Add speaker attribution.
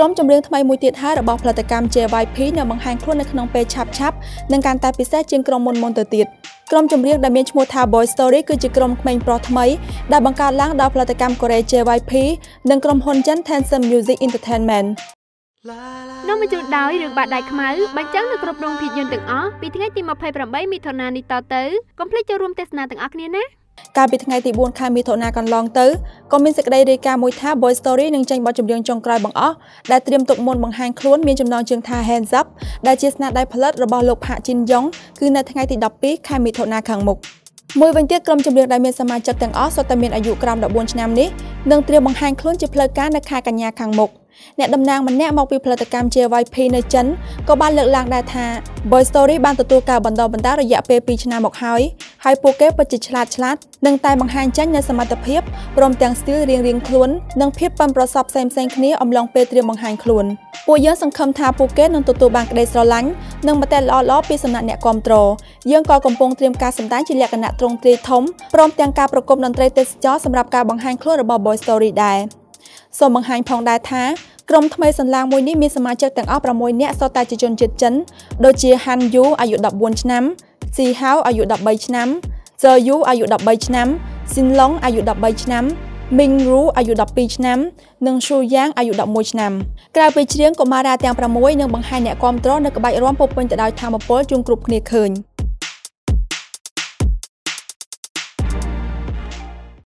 Speaker 1: ក្រុមចម្រៀងថ្មីមួយទៀតហើយរបស់ផលិតកម្ម JYP នៅបង្ហាញខ្លួននៅក្នុងពេលឆាប់ឆាប់និងកាន់តែពិសេសជាងក្រុមមុនមុនទៅទៀតក្រុមចម្រៀងដែលមានឈ្មោះថា Boy Story គឺជាក្រុមក្មេងប្រុសថ្មីដែលបង្កើតឡើងដោយផលិតកម្មកូរ៉េ JYP និងក្រុមហ៊ុនចិន Tencent Music Entertainment
Speaker 2: នាំមកជូនដោយរឿងបាត់ដៃខ្មៅបញ្ចាំងនៅគ្រប់រោងភាពយន្តទាំងអស់ពីថ្ងៃទី28មិថុនានេះតទៅកុំភ្លេចចូលរួមទស្សនាទាំងអស់គ្នាណា
Speaker 1: កាលពីថ្ងៃទី4ខែមិថុនាកន្លងទៅក៏មានសេចក្តីរាយការណ៍មួយថា Boy Story នឹងចេញបទចម្រៀងចុងក្រោយបង្អស់ដែលត្រៀមទុកមុនបង្ហាញខ្លួនមានចំណងជើងថា Hands Up ដែលជាស្នាដៃផលិតរបស់លោកផាកជីនយ៉ុងគឺនៅថ្ងៃទី12ខែមិថុនាខាងមុខមួយវិញទៀតក្រុមចម្រៀងដែលមានសមាជិកទាំងអស់សុទ្ធតែមានអាយុក្រោម14ឆ្នាំនេះនឹងត្រៀមបង្ហាញខ្លួនជាផ្លូវការនៅខែកញ្ញាខាងមុខ អ្នកតំណាងម្នាក់មកពីផលិតកម្ម JYP នៅចិនក៏បានលើកឡើងដែរថា Boy Story បានទទួលការបណ្ដុះបណ្ដាលរយៈពេល2ឆ្នាំមកហើយហើយពួកគេពិតជាឆ្លាតឆ្លាតនិងតែបង្ហាញចេញនូវសមត្ថភាពព្រមទាំងស្ទីលរៀងៗខ្លួននិងភាពប៉ិនប្រសប់ផ្សេងៗគ្នាអំឡុងពេលត្រៀមបង្ហាញខ្លួនពួកយើងសង្ឃឹមថាពួកគេនឹងទទួលបានក្តីស្រឡាញ់និងមតិល្អៗពីសំណាក់អ្នកគាំទ្រយើងក៏កំពុងត្រៀមការសម្ដែងជាលក្ខណៈទ្រង់ទ្រាយធំព្រមទាំងការប្រគំតន្ត្រីទេសចរសម្រាប់ការបង្ហាញខ្លួនរបស់ Boy Story ដែរ សូមបង្ហាញផងដែរថាក្រុមថ្មីសន្លាងមួយនេះមានសមាជិកទាំងអស់6នាក់សុទ្ធតែជាជនជាតិចិនដូចជា Han Yu អាយុ14ឆ្នាំ Si Hao អាយុ13ឆ្នាំ Zhe Yu អាយុ13ឆ្នាំ Sin Long អាយុ13ឆ្នាំ Ming Ru អាយុ12ឆ្នាំ និង Shu Yang អាយុ11ឆ្នាំក្រៅពីច្រៀងកុមារាទាំង6នឹងបង្ហាញអ្នកគាំទ្រនៅក្បាច់រាំពុពេញទៅដោយធម៌ពលជូនគ្រប់គ្នាឃើញ។